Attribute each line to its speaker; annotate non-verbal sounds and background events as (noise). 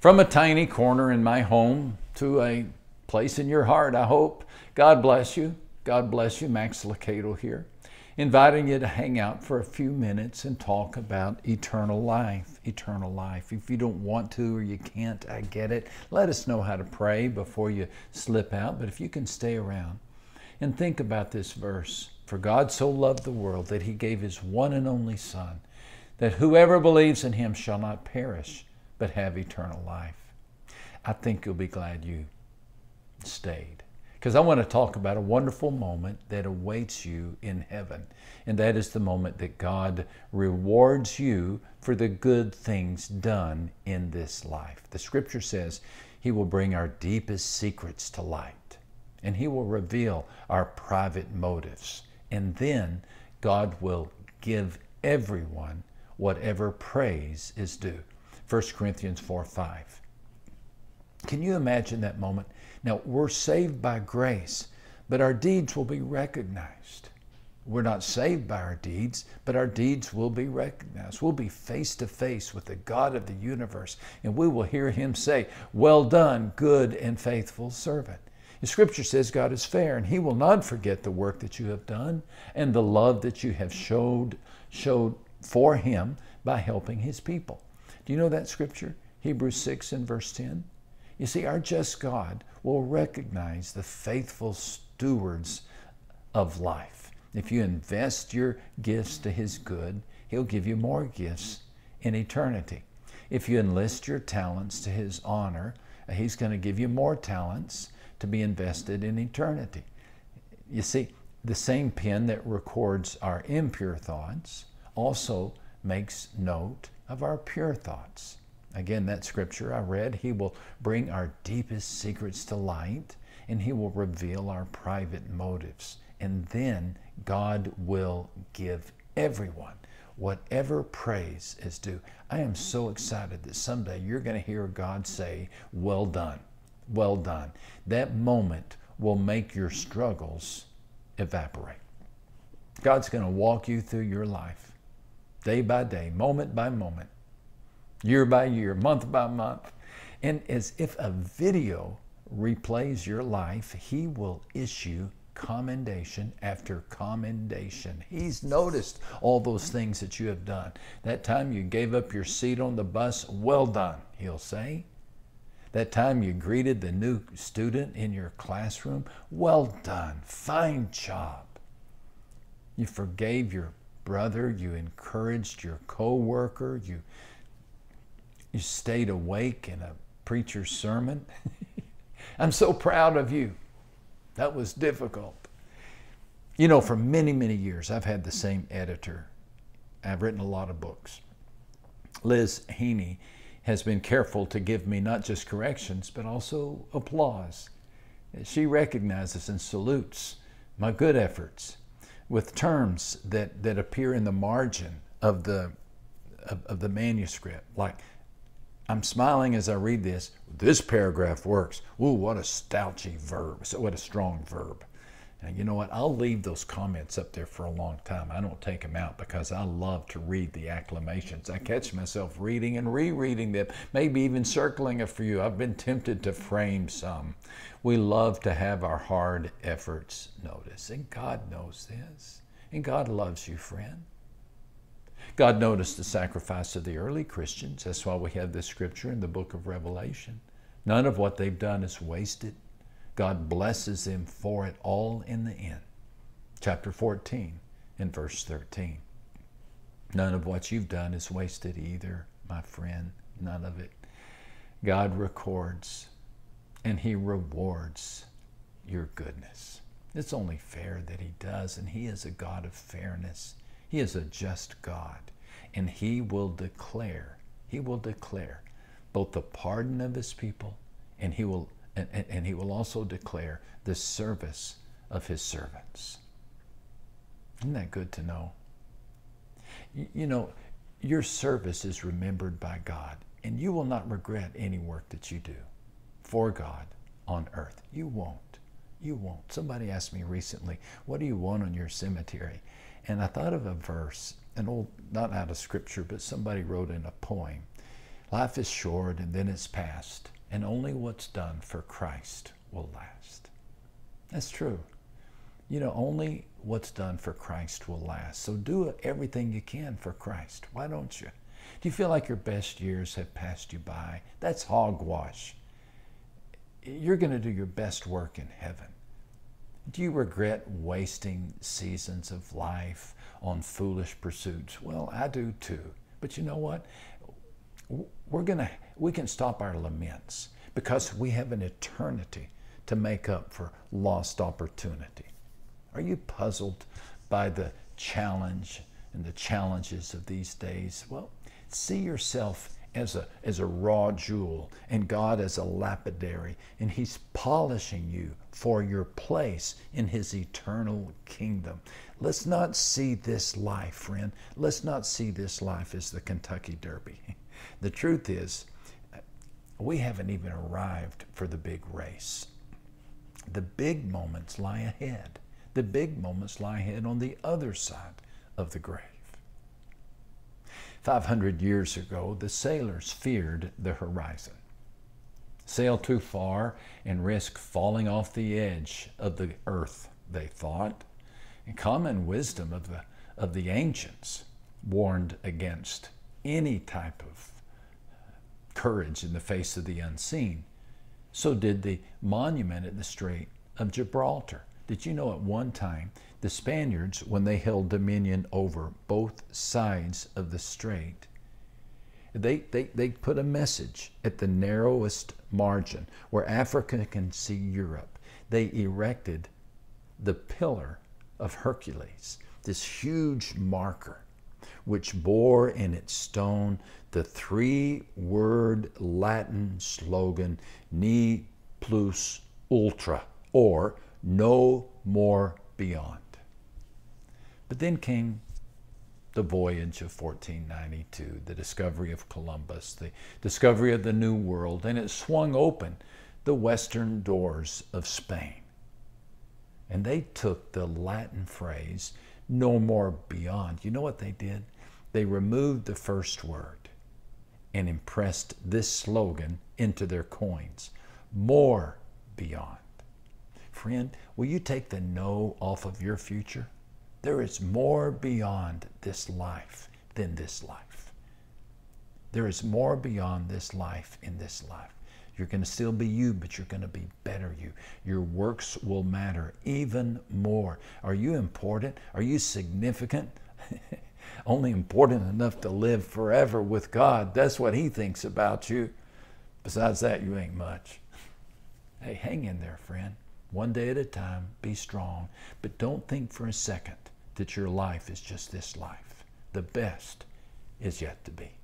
Speaker 1: From a tiny corner in my home to a place in your heart, I hope. God bless you. God bless you. Max Lucado here, inviting you to hang out for a few minutes and talk about eternal life. Eternal life. If you don't want to or you can't, I get it. Let us know how to pray before you slip out. But if you can stay around and think about this verse For God so loved the world that he gave his one and only Son, that whoever believes in him shall not perish but have eternal life. I think you'll be glad you stayed. Because I want to talk about a wonderful moment that awaits you in heaven. And that is the moment that God rewards you for the good things done in this life. The scripture says He will bring our deepest secrets to light, and He will reveal our private motives. And then God will give everyone whatever praise is due. 1 Corinthians 4 5. Can you imagine that moment? Now, we're saved by grace, but our deeds will be recognized. We're not saved by our deeds, but our deeds will be recognized. We'll be face to face with the God of the universe, and we will hear Him say, Well done, good and faithful servant. The scripture says God is fair, and He will not forget the work that you have done and the love that you have showed, showed for Him by helping His people. Do you know that scripture? Hebrews 6 and verse 10. You see, our just God will recognize the faithful stewards of life. If you invest your gifts to His good, He'll give you more gifts in eternity. If you enlist your talents to His honor, He's going to give you more talents to be invested in eternity. You see, the same pen that records our impure thoughts also makes note of our pure thoughts. Again, that scripture I read, He will bring our deepest secrets to light and He will reveal our private motives. And then God will give everyone whatever praise is due. I am so excited that someday you're going to hear God say, Well done, well done. That moment will make your struggles evaporate. God's going to walk you through your life day by day, moment by moment, year by year, month by month. And as if a video replays your life, He will issue commendation after commendation. He's noticed all those things that you have done. That time you gave up your seat on the bus, well done, He'll say. That time you greeted the new student in your classroom, well done, fine job. You forgave your brother, you encouraged your coworker, you you stayed awake in a preacher's sermon. (laughs) I'm so proud of you. That was difficult. You know, for many, many years, I've had the same editor. I've written a lot of books. Liz Heaney has been careful to give me not just corrections, but also applause. She recognizes and salutes my good efforts with terms that, that appear in the margin of the, of, of the manuscript. Like, I'm smiling as I read this. This paragraph works. Ooh, what a stouchy verb. So what a strong verb. And you know what? I'll leave those comments up there for a long time. I don't take them out because I love to read the acclamations. I catch myself reading and rereading them, maybe even circling a few. I've been tempted to frame some. We love to have our hard efforts noticed, and God knows this. And God loves you, friend. God noticed the sacrifice of the early Christians. That's why we have this scripture in the book of Revelation. None of what they've done is wasted. God blesses them for it all in the end. Chapter 14 and verse 13. None of what you've done is wasted either, my friend. None of it. God records and He rewards your goodness. It's only fair that He does, and He is a God of fairness. He is a just God, and He will declare, He will declare both the pardon of His people and He will and, and, he will also declare the service of his servants. Isn't that good to know? You, you know, your service is remembered by God, and you will not regret any work that you do for God on earth. You won't. You won't. Somebody asked me recently, What do you want on your cemetery? And I thought of a verse, an old, not out of scripture, but somebody wrote in a poem. Life is short and then it's past, and only what's done for Christ will last. That's true. You know, only what's done for Christ will last. So do everything you can for Christ. Why don't you? Do you feel like your best years have passed you by? That's hogwash. You're going to do your best work in heaven. Do you regret wasting seasons of life on foolish pursuits? Well, I do too. But you know what? We're to we can stop our laments because we have an eternity to make up for lost opportunity. Are you puzzled by the challenge and the challenges of these days? Well, see yourself as a, as a raw jewel and God as a lapidary, and He's polishing you for your place in His eternal kingdom. Let's not see this life, friend. Let's not see this life as the Kentucky Derby. (laughs) The truth is, we haven't even arrived for the big race. The big moments lie ahead. The big moments lie ahead on the other side of the grave. 500 years ago, the sailors feared the horizon. Sail too far and risk falling off the edge of the earth, they thought. And common wisdom of the, of the ancients warned against any type of courage in the face of the unseen. So did the monument at the Strait of Gibraltar. Did you know at one time the Spaniards, when they held dominion over both sides of the strait, they, they, they put a message at the narrowest margin where Africa can see Europe. They erected the Pillar of Hercules, this huge marker, which bore in its stone the three word Latin slogan, Ne plus ultra, or no more beyond. But then came the voyage of 1492, the discovery of Columbus, the discovery of the New World, and it swung open the western doors of Spain. And they took the Latin phrase, no more beyond. You know what they did? They removed the first word and impressed this slogan into their coins more beyond. Friend, will you take the no off of your future? There is more beyond this life than this life. There is more beyond this life in this life. You're going to still be you, but you're going to be better you. Your works will matter even more. Are you important? Are you significant? (laughs) Only important enough to live forever with God. That's what He thinks about you. Besides that, you ain't much. Hey, hang in there, friend. One day at a time, be strong, but don't think for a second that your life is just this life. The best is yet to be.